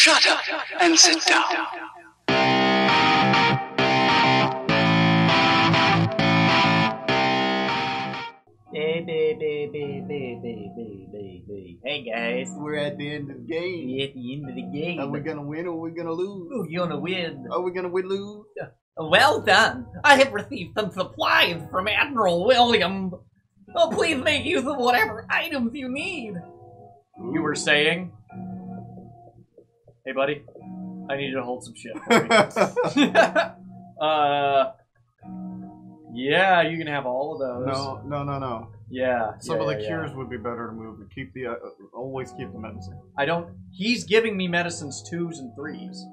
Shut up and sit down. Hey, hey, hey, hey, guys. We're at the end of the game. We're at the end of the game. Are we gonna win or are we gonna lose? Ooh, you're gonna win. Are we gonna win lose? Uh, well done. I have received some supplies from Admiral William. Oh, please make use of whatever items you need. You were saying? Hey, buddy. I need you to hold some shit for me. uh, yeah, you can have all of those. no, no, no, no. Yeah. Some yeah, of the yeah, cures would be better to move. Keep the uh, always keep the medicine. I don't. He's giving me medicines twos and threes,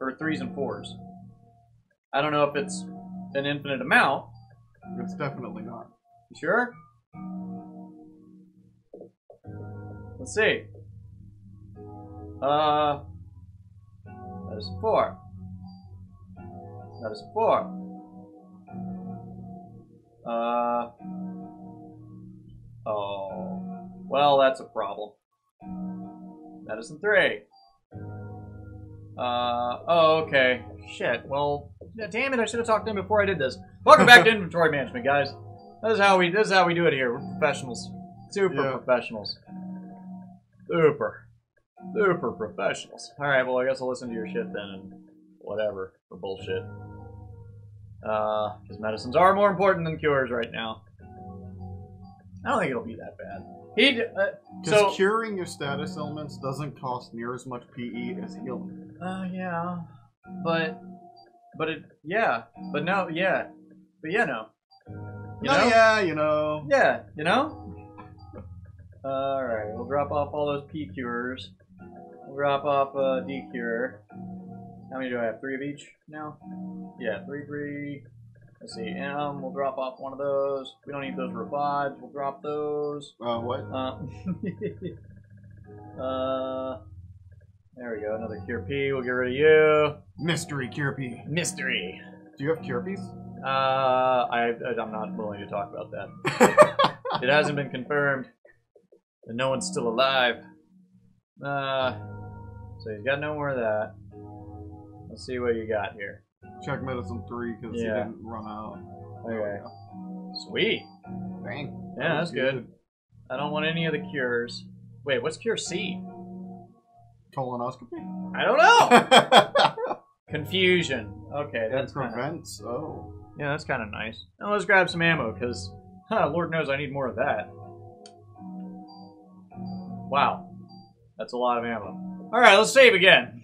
or threes and fours. I don't know if it's an infinite amount. It's definitely not. You sure? Let's see. Uh, that is four. That is four. Uh. Oh. Well, that's a problem. Medicine three. Uh. Oh, okay. Shit. Well, damn it! I should have talked to him before I did this. Welcome back to inventory management, guys. This is how we. This is how we do it here. We're professionals. Super Yeah. professionals. Super. Super professionals. All right. Well, I guess I'll listen to your shit then, and whatever for bullshit. Uh, because medicines are more important than cures right now. I don't think it'll be that bad. He. Uh, so. curing your status elements doesn't cost near as much PE as healing. Uh, yeah, but, but it, yeah, but no, yeah, but yeah, no. You oh know? yeah, you know. Yeah, you know? Alright, we'll drop off all those P cures. We'll drop off uh, D cure. How many do I have? Three of each now? Yeah, three, three. Let's see, M, we'll drop off one of those. We don't need those revives, we'll drop those. Uh, what? Uh, uh, there we go, another cure P, we'll get rid of you. Mystery cure P. Mystery. Do you have cure Ps? Uh, I, I'm not willing to talk about that. It hasn't been confirmed. And no one's still alive. Uh, so he's got no more of that. Let's see what you got here. Check medicine three because he Yeah. didn't run out. Okay. Sweet. Dang. Yeah, that's good. I don't want any of the cures. Wait, what's cure C? Colonoscopy. I don't know. Confusion. Okay, It that's kind of prevents. Oh. yeah, that's kind of nice. Now let's grab some ammo because, huh, Lord knows I need more of that. Wow, that's a lot of ammo. All right, let's save again,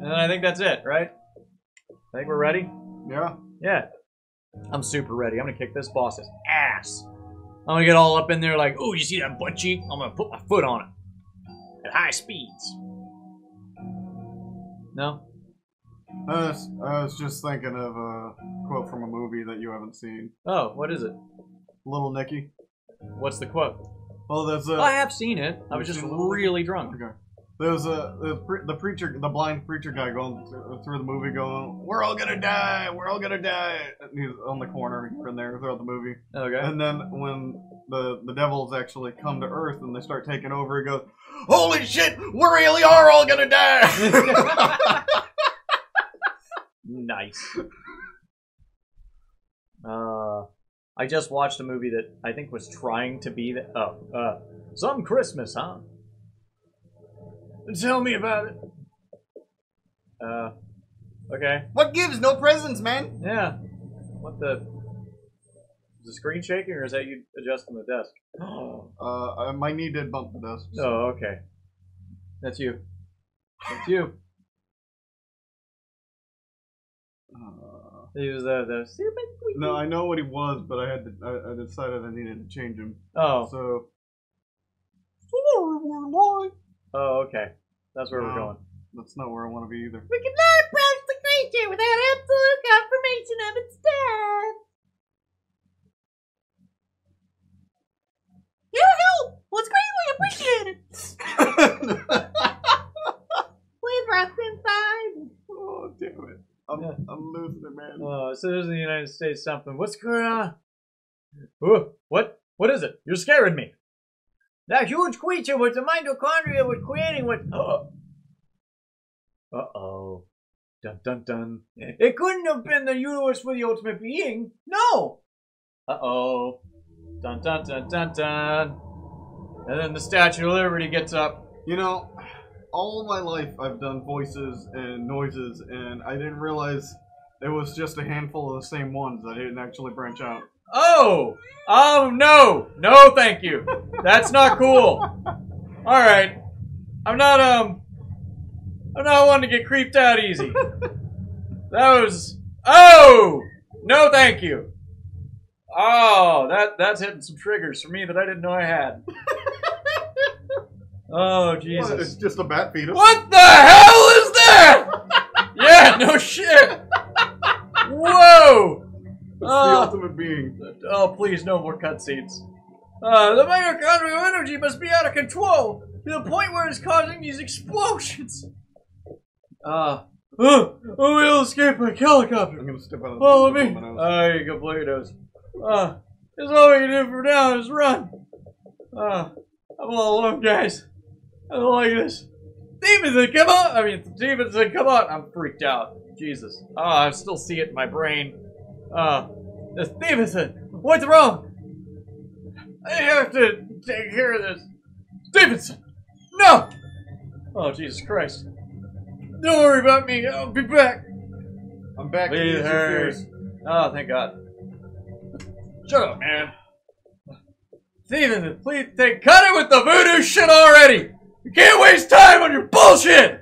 and I think that's it, right? I think we're ready. Yeah. Yeah, I'm super ready. I'm gonna kick this boss's ass. I'm gonna get all up in there like, oh, you see that butt cheek? I'm gonna put my foot on it at high speeds. No? I was, I was just thinking of a quote from a movie that you haven't seen. Oh, what is it? Little Nicky. What's the quote? Well, there's a. Oh, I have seen it. I was just seen Little Nicky? really drunk. Okay. There's a the, pre- the preacher, the blind preacher guy going through, through the movie, going, "We're all gonna die. We're all gonna die." And he's on the corner here and there throughout the movie. Okay. And then when the the devils actually come to Earth and they start taking over, he goes, "Holy shit! We really are all gonna die." nice. Uh, I just watched a movie that I think was trying to be the oh uh some Christmas, huh? Tell me about it. Uh, okay, what gives? No presents, man. yeah. What the? Is the screen shaking, or is that you adjusting the desk? Uh, my knee did bump the desk. so- Oh, okay. That's you. That's you. Uh, He was the the super squeaky. no, I know what he was, but I had to. I, I decided I needed to change him. Oh, So. Sorry, we're live. oh, okay. That's where we're going. That's not where I want to be either. We cannot approach the creature without absolute confirmation of its death. Your help was greatly appreciated. Please rest inside. oh damn it! I'm, Yeah. I'm losing Oh, so there's the United States something. What's going on? Oh, what? What is it? You're scaring me. That huge creature with the mitochondria was creating what? Oh, Uh oh. Dun dun dun. It couldn't have been the universe for the ultimate being. No. Uh oh. Dun dun dun dun dun. And then the Statue of Liberty gets up. You know, all my life I've done voices and noises, and I didn't realize it was just a handful of the same ones. I didn't actually branch out. Oh! Oh no! No, thank you. That's not cool. All right. I'm not um. I'm not one to get creeped out easy. That was. Oh! No, thank you. Oh, that that's hitting some triggers for me that I didn't know I had. Oh What, It's just a bat fetus. What the hell is that? yeah, no shit. It's the Uh, ultimate being. Oh, please, no more cutscenes. Uh, the mitochondrial energy must be out of control to the point where it's causing these explosions. Uh, oh, oh, we'll escape by helicopter. I'm gonna step out of the Follow me. with my nose. Oh, you your nose. Uh, that's all we can do for now is run. Uh, I'm all alone, guys. I don't like this. Stevenson, come on! I mean, Stevenson, come on! I'm freaked out. Jesus. Oh, I still see it in my brain. Uh, Stevenson, what's wrong? I have to take care of this. Stevenson! No! Oh, Jesus Christ. Don't worry about me. I'll be back. I'm back Leave her. Oh, thank God. Shut up, man. Steven, please take cut it with the voodoo shit already. You can't waste time on your bullshit.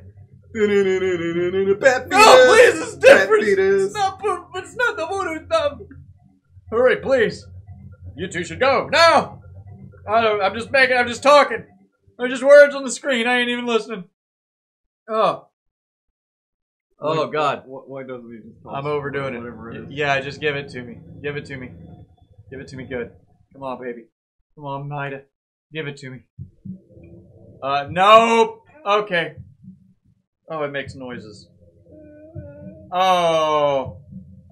Bat No, please, it's different. It's not, it's not the voodoo stuff. Hurry, please. You two should go now. I don't, I'm just making. I'm just talking. They're just words on the screen. I ain't even listening. Oh. Oh Why- God. Why, why doesn't he just I'm overdoing whatever it. it is? Yeah, just give it to me. Give it to me. Give it to me good. Come on, baby. Come on, Mida. Give it to me. Uh, nope. Okay. Oh, it makes noises. Oh.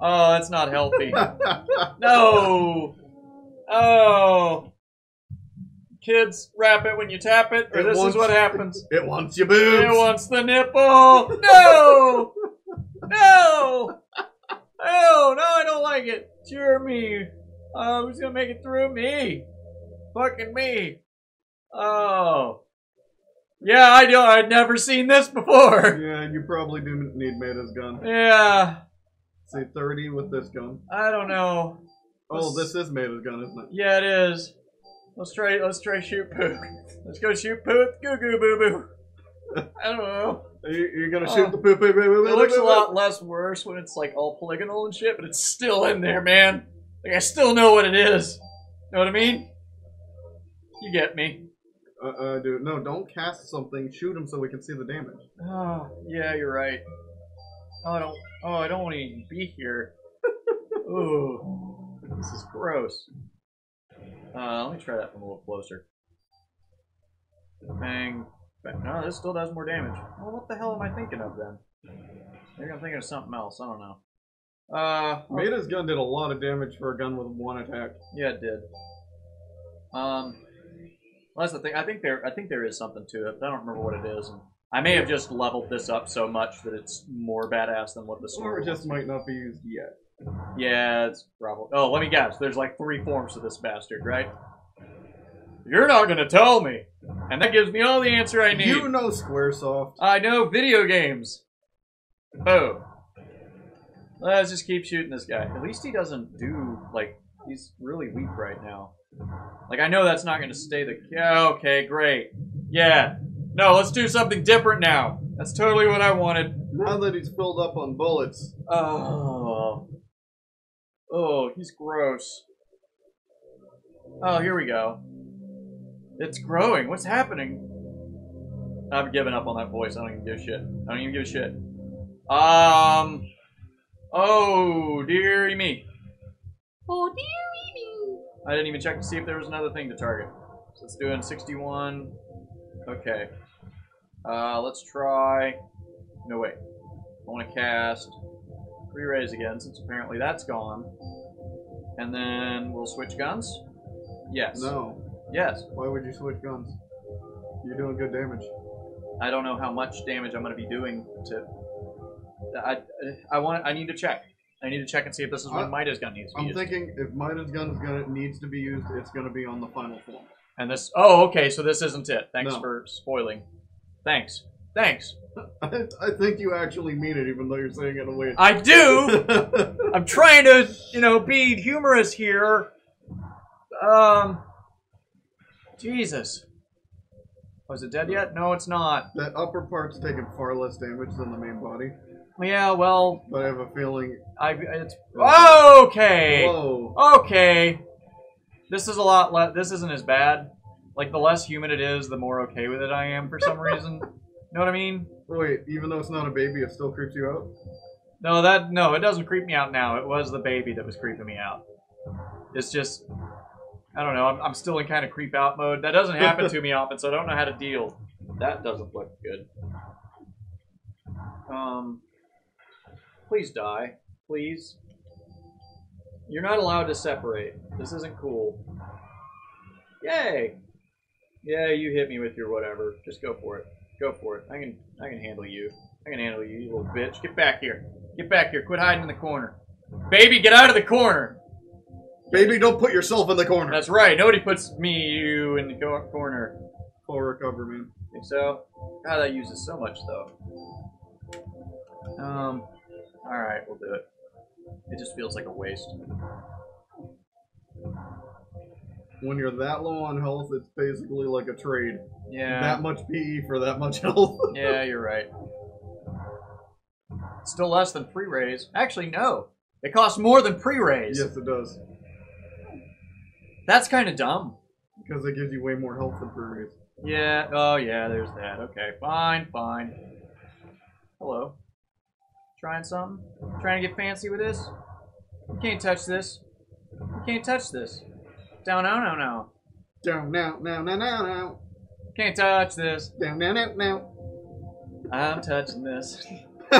Oh, that's not healthy. no. Oh. Kids, wrap it when you tap it, or It this wants- is what happens. It wants your boobs. It wants the nipple. No. No. Oh no, I don't like it. Sure me. Uh, who's gonna make it through me? Fucking me. Oh. Yeah, I do. I'd never seen this before. Yeah, you probably do need Maeda's gun. Yeah. Say 30 with this gun. I don't know. Oh, this is Maeda's gun, isn't it? Yeah, it is. Let's try. Let's try shoot poop. Let's go shoot poop. with goo goo boo boo. I don't know. Are you, you're gonna Oh. shoot the poop? It looks a lot less worse when it's like all polygonal and shit, but it's still in there, man. Like I still know what it is. Know what I mean? You get me. Uh, uh, dude, no, don't cast something. Shoot him so we can see the damage. Oh, yeah, you're right. Oh, I don't. Oh, I don't want to even be here. Ooh, this is gross. Uh, let me try that from a little closer. Bang. Bang. No, this still does more damage. Well, what the hell am I thinking of then? Maybe I'm thinking of something else. I don't know. Uh, Maeda's gun did a lot of damage for a gun with one attack. Yeah, it did. Um, well, that's the thing. I think there, I think there is something to it. but I don't remember what it is. And I may have just leveled this up so much that it's more badass than what the Or sword it just might not be used yet. Yeah, it's probably. Oh, let me guess. There's like three forms to this bastard, right? You're not gonna tell me, and that gives me all the answer I need. You know Squaresoft. I know video games. Oh. Boom. Let's just keep shooting this guy. At least he doesn't do like he's really weak right now. Like I know that's not going to stay the. Yeah, okay, great. Yeah. No, let's do something different now. That's totally what I wanted. Now that he's filled up on bullets, Oh. Oh, he's gross. Oh, here we go. It's growing. What's happening? I've given up on that voice. I don't even give a shit. I don't even give a shit. Um. Oh, dearie me. Oh, dearie me. I didn't even check to see if there was another thing to target. So it's doing 61. Okay. Uh, let's try. No, wait. I want to cast three rays again, since apparently that's gone. And then we'll switch guns? Yes. no. Yes. Why would you switch guns? You're doing good damage. I don't know how much damage I'm going to be doing to. I I want I need to check. I need to check and see if this is when I- Midas gun needs to be I'm used. thinking if Midas gun is gonna needs to be used, it's gonna be on the final form. And this. Oh, okay. So this isn't it. Thanks No. for spoiling. Thanks. Thanks. I, I think you actually mean it, even though you're saying it in a way. I do. I'm trying to, you know, be humorous here. Um. Jesus. Was it dead yet? No, it's not. that upper part's taking far less damage than the main body, Yeah. Well, but I have a feeling. I. It's okay. Whoa! Okay. This is a lot less. This isn't as bad. Like the less human it is, the more okay with it I am for some reason. know what I mean? Wait, even though it's not a baby, it still creeps you out. No, that no, it doesn't creep me out now. It was the baby that was creeping me out. It's just, I don't know. I'm, I'm still in kind of creep out mode. That doesn't happen to me often, so I don't know how to deal. That doesn't look good. Um, please die, please. You're not allowed to separate. This isn't cool. Yay! Yeah, you hit me with your whatever. Just go for it. Go for it. I can I can handle you. I can handle you, you little bitch. Get back here. Get back here. Quit hiding in the corner. Baby, get out of the corner. Baby, don't put yourself in the corner. That's right. Nobody puts me, you in the co- corner. full recover, man. Think so? God, that uses so much though. Um. All right, we'll do it. It just feels like a waste. When you're that low on health, it's basically like a trade. Yeah. That much PE for that much health. Yeah, you're right. Still less than pre-raise. Actually, no. It costs more than pre-raise. yes, it does. That's kind of dumb. Because it gives you way more health than pre raise. Yeah. Oh, yeah. There's that. Okay. Fine. Fine. Hello. Trying something? Trying to get fancy with this? You can't touch this. You can't touch this. Down, no, no, no. Down, now, now, now, now, now. Can't touch this. Down, now, now, now. I'm touching this. uh,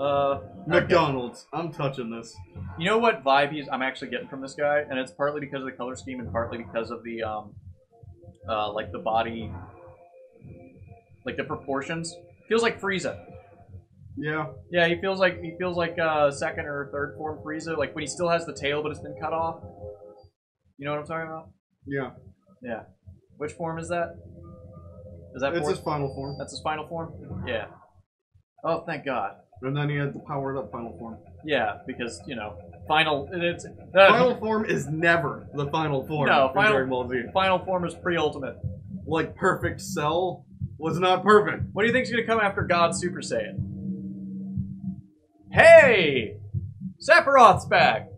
okay. McDonald's. I'm touching this. You know what vibe he's, I'm actually getting from this guy, and it's partly because of the color scheme and partly because of the um, uh, like the body, like the proportions. Feels like Frieza. Yeah. Yeah, he feels like he feels like uh, second or third form Frieza, like when he still has the tail but it's been cut off. You know what I'm talking about? Yeah. Yeah. Which form is that? Is that It's fourth? his final form. That's his final form. Yeah. Oh, thank God. And then he had the powered up final form. Yeah, because you know, final. It's uh, Final form is never the final form No, final- Ball Z. final form is pre-ultimate. Like perfect cell was not perfect. What do you think's gonna come after God Super Saiyan? Hey, Sephiroth's back.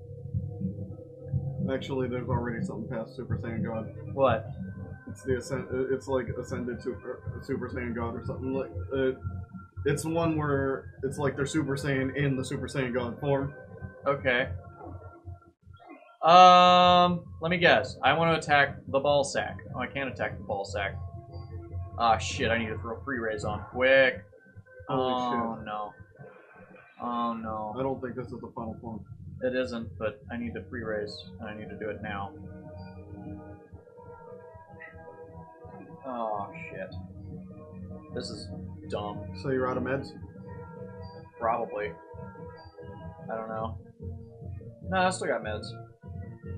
Actually, there's already something past Super Saiyan God. What? It's the ascend. It's like ascended Super Super Saiyan God or something like. Uh, it's one where it's like they're Super Saiyan in the Super Saiyan God form. Okay. Um, let me guess. I want to attack the ball sack. Oh, I can't attack the ball sack. Ah, shit! I need to throw free raise on quick. Holy oh no. Oh no. I don't think this is the final form. It isn't, but I need to free raise, and I need to do it now. Oh shit. This is dumb. So you're out of meds. Probably. I don't know. No, I still got meds.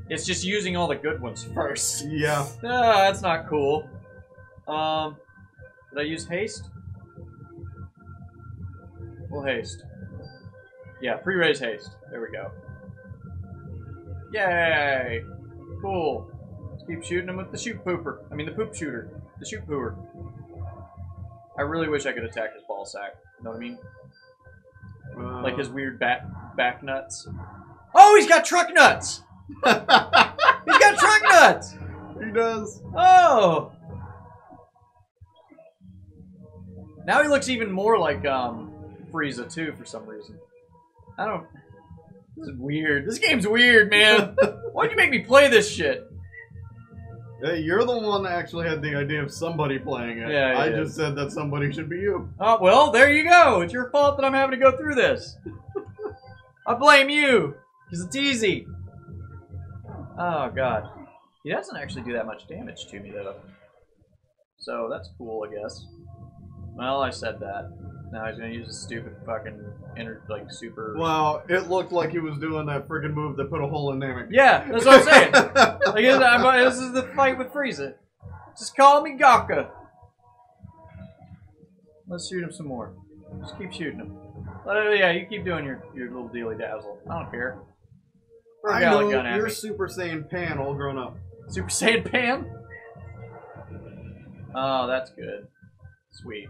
It's just using all the good ones first. Yeah. Ah, that's not cool. Um, did I use haste? Well, haste. Yeah, pre-raise haste. There we go. Yay! Cool. Let's keep shooting him with the shoot pooper. I mean, the poop shooter. The shoot pooper. I really wish I could attack his ball sack. You know what I mean? Uh, Like his weird back back nuts. Oh, he's got truck nuts. He's got truck nuts. he does. Oh. Now he looks even more like um Frieza too for some reason. I don't. This is weird. This game's weird, man. Why'd you make me play this shit? Hey, you're the one that actually had the idea of somebody playing it. Yeah, I yeah. just said that somebody should be you. Oh well, there you go. It's your fault that I'm having to go through this. I blame you because it's easy. Oh god, he doesn't actually do that much damage to me though. So that's cool, I guess. Well, I said that. Now he's gonna use a stupid fucking inner like super. Well, it looked like he was doing that friggin' move that put a hole in Namek. Yeah, that's what I'm saying. like, I'm- this is the fight with Frieza. Just call me Gaka. Let's shoot him some more. Just keep shooting him. Uh, yeah, you keep doing your, your little dealy dazzle. I don't care. Throw I know you're. Super Saiyan Pan all grown up. Super Saiyan Pan? Oh, that's good. Sweet.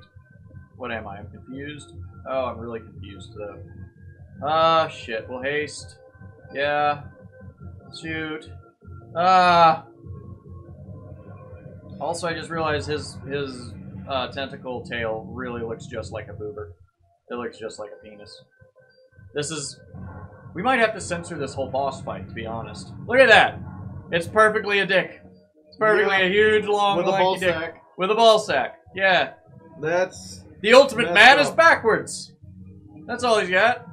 What am I? I'm confused? Oh, I'm really confused, though. Ah, shit. Well, haste. Yeah. Shoot. Ah! Also, I just realized his his uh, tentacle tail really looks just like a boober. It looks just like a penis. This is... We might have to censor this whole boss fight, to be honest. Look at that! It's perfectly a dick. It's perfectly Yeah. a huge, long, With a ball dick. sack. With a ball sack. Yeah. That's. The ultimate man is backwards. That's all he's got.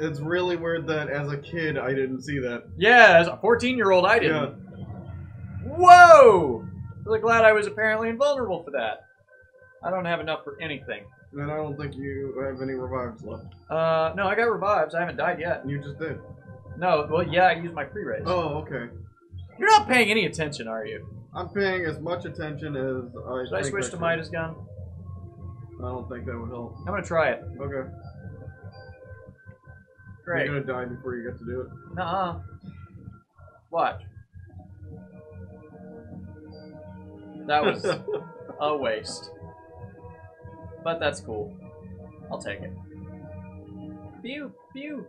It's really weird that as a kid I didn't see that. Yeah, as a 14 year old, I didn't. Whoa! Really glad I was apparently invulnerable for that. I don't have enough for anything. And I don't think you have any revives left. Uh, no, I got revives. I haven't died yet. You just did. No, well, yeah, I used my pre raise. Oh, okay. You're not paying any attention, are you? I'm paying as much attention as I. Should I switch to should. Midas gun? I don't think that would help. I'm gonna try it. Okay. Great. You're gonna die before you get to do it. Nuh-uh. Watch. That was a waste. But that's cool. I'll take it. Pew, pew.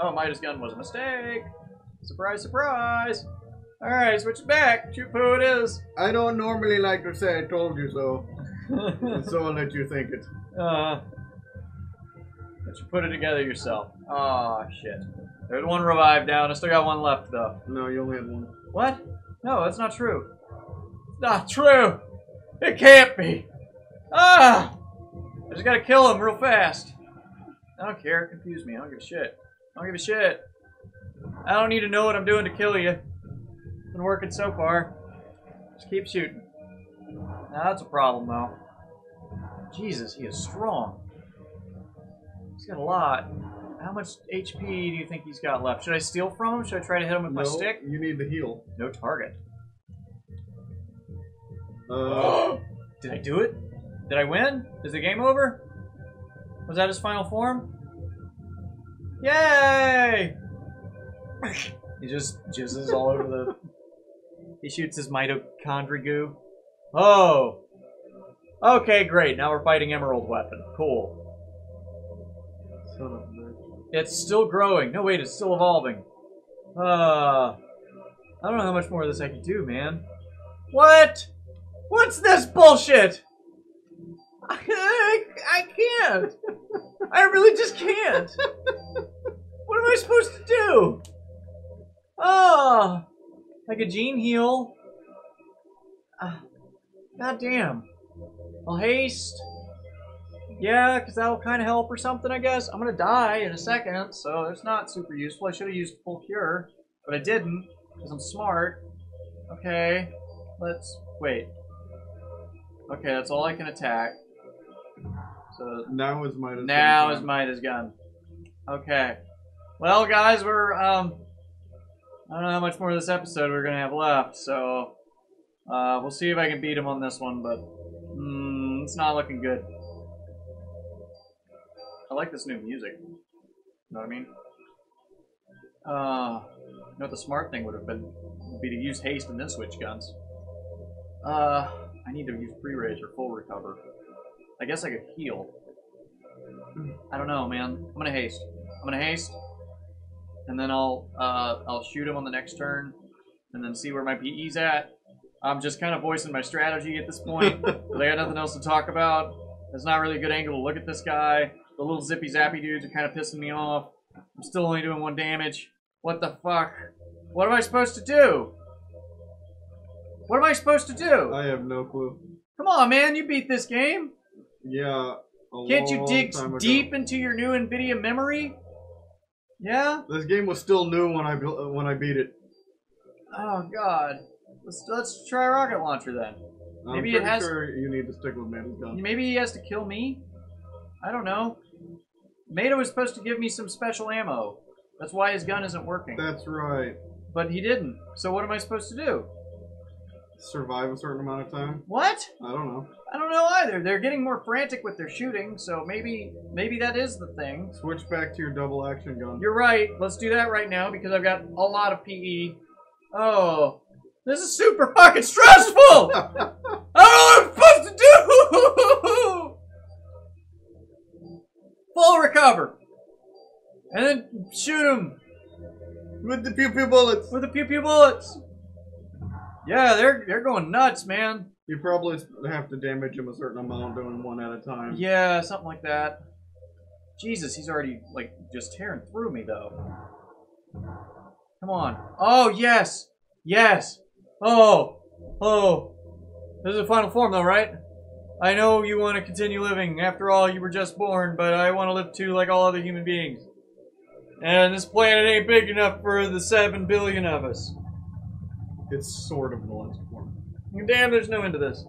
Oh, Midas gun was a mistake. Surprise, surprise. Alright, switch it back. Shoot who it is. I don't normally like to say I told you so, so I'll let you think it. uh, but you put it together yourself. Aw, shit. There's one revive down. I still got one left, though. No, you only had one. What? No, that's not true. It's not true. It can't be. Ah! I just gotta kill him real fast. I don't care. Confuse me. I don't give a shit. I don't give a shit. I don't need to know what I'm doing to kill you. Been working so far. Just keep shooting. Now that's a problem, though. Jesus, he is strong. He's got a lot. How much HP do you think he's got left? Should I steal from him? Should I try to hit him with my no, stick? you need the heal. No target. Uh, Did I do it? Did I win? Is the game over? Was that his final form? Yay! he just jizzes all over the. He shoots his mitochondria goo. Oh! Okay, great. Now we're fighting Emerald Weapon. Cool. son of a. It's still growing. No, wait, it's still evolving. Uh, I don't know how much more of this I can do, man. What? What's this bullshit? I, I, can't. I really just can't. What am I supposed to do? Oh, like a gene heal. Uh, God damn. I'll haste. Yeah, because that'll kind of help or something, I guess. I'm going to die in a second, so it's not super useful. I should have used full cure, but I didn't because I'm smart. Okay, let's wait. Okay, that's all I can attack. So Now is my now is Midas gun. Okay. Well, guys, we're um. I don't know how much more of this episode we're gonna have left, so uh, we'll see if I can beat him on this one, but it's not looking good. I like this new music. You know what I mean? Uh, you know what the smart thing would have been would be to use haste and then switch guns. Uh, I need to use pre-raise or full recover. I guess I could heal. I don't know, man. I'm gonna haste. I'm gonna haste, and then I'll uh, I'll shoot him on the next turn, and then see where my PE's at. I'm just kind of voicing my strategy at this point. I got nothing else to talk about. It's not really a good angle to look at this guy. The little zippy zappy dudes are kind of pissing me off. I'm still only doing one damage. What the fuck? What am I supposed to do? What am I supposed to do? I have no clue. Come on, man! You beat this game. Yeah. Can't you dig deep into your new Nvidia memory? Yeah. This game was still new when I when I beat it. Oh God. Let's let's try a rocket launcher then. I'm Maybe it pretty has- Sure you need to stick with Maeda's gun. Maybe he has to kill me? I don't know. Mato was supposed to give me some special ammo. That's why his gun isn't working. That's right. But he didn't. So what am I supposed to do? Survive a certain amount of time. What? I don't know. I don't know either. They're getting more frantic with their shooting, so maybe maybe that is the thing. Switch back to your double action gun. You're right. Let's do that right now because I've got a lot of PE. Oh, this is super fucking stressful. I don't know what I'm supposed to do. Full recover, and then shoot him with the pew pew bullets. with the pew pew bullets. Yeah, they're they're going nuts, man. You probably have to damage him a certain amount doing one at a time. Yeah, something like that. Jesus, he's already like just tearing through me though. Come on. Oh yes, yes. Oh, oh. This is a final form though, right? I know you want to continue living. After all, you were just born, but I want to live too like all other human beings. And this planet ain't big enough for the seven billion of us. It's sort of the last form. Damn, there's no end to this.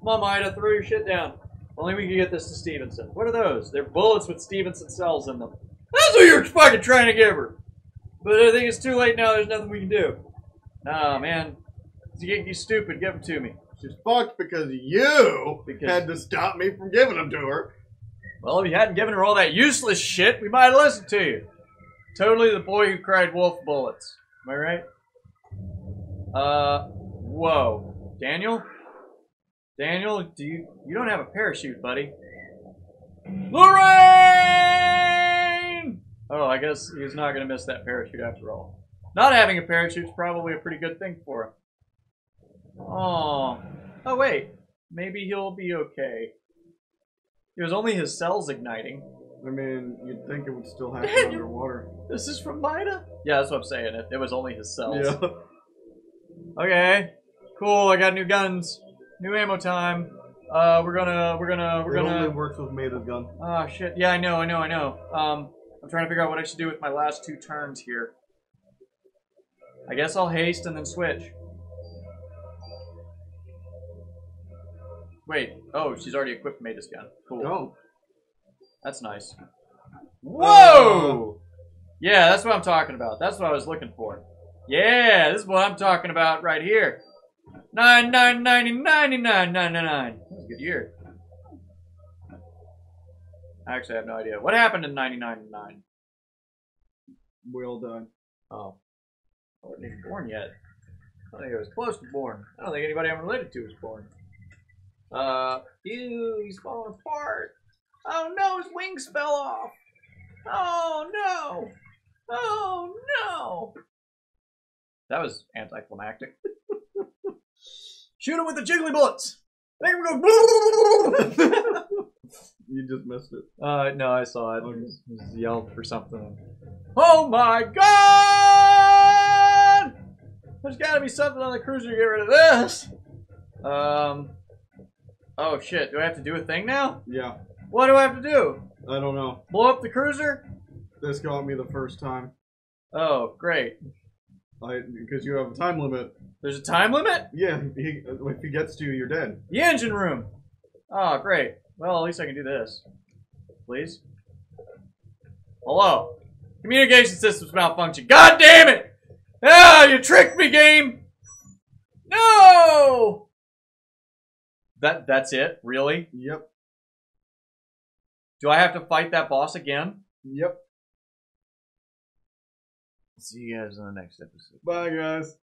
Come on, Mida, throw your shit down. Only we can get this to Stevenson. What are those? They're bullets with Stevenson cells in them. That's what you're fucking trying to give her. But I think it's too late now. There's nothing we can do. Nah, man. You stupid. Give them to me. She's fucked because you Because- had to stop me from giving them to her. Well, if you hadn't given her all that useless shit, we might have listened to you. Totally the boy who cried wolf bullets. Am I right? Uh, whoa. Daniel? Daniel, do you you don't have a parachute, buddy? Lorraine! Oh, I guess he's not gonna miss that parachute after all. Not having a parachute's probably a pretty good thing for him. Oh. Oh wait. Maybe he'll be okay. It was only his cells igniting. I mean, you'd think it would still happen underwater. This is from Mida? Yeah, that's what I'm saying. It, it was only his cells. Yeah. Okay. Cool, I got new guns. New ammo time. Uh, we're gonna, we're gonna, we're it only gonna. works with Maeda's gun. Oh shit. Yeah, I know, I know, I know. Um, I'm trying to figure out what I should do with my last two turns here. I guess I'll haste and then switch. Wait. Oh, she's already equipped Maeda's gun. Cool. Oh. That's nice. Whoa! Yeah, that's what I'm talking about. That's what I was looking for. Yeah, this is what I'm talking about right here. Nine nine ninety ninety nine nine nine nine. That was a good year. I actually have no idea. What happened in ninety nine nine? We all died. Oh. I wasn't even born yet. I don't think I was close to born. I don't think anybody I'm related to was born. Uh, ew, he's falling apart. Oh no, his wings fell off. Oh no. Oh no. That was anticlimactic. Shoot him with the jiggly bullets. Make him go. You just missed it. Uh, no, I saw it. Okay. Yelled for something. Oh my god! There's gotta be something on the cruiser to get rid of this. Um. Oh shit, do I have to do a thing now? Yeah. What do I have to do? I don't know. Blow up the cruiser? This got me the first time. Oh, great. I because you have a time limit. There's a time limit? Yeah, he, if he gets to you, you're dead. The engine room. Oh, great. Well, at least I can do this. Please? Hello? Communication systems malfunction. God damn it! Ah, you tricked me, game! No! That that's it? Really? Yep. Do I have to fight that boss again? Yep. See you guys in the next episode. Bye, guys.